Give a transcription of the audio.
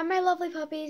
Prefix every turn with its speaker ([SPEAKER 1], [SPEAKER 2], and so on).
[SPEAKER 1] Bye, my lovely puppies.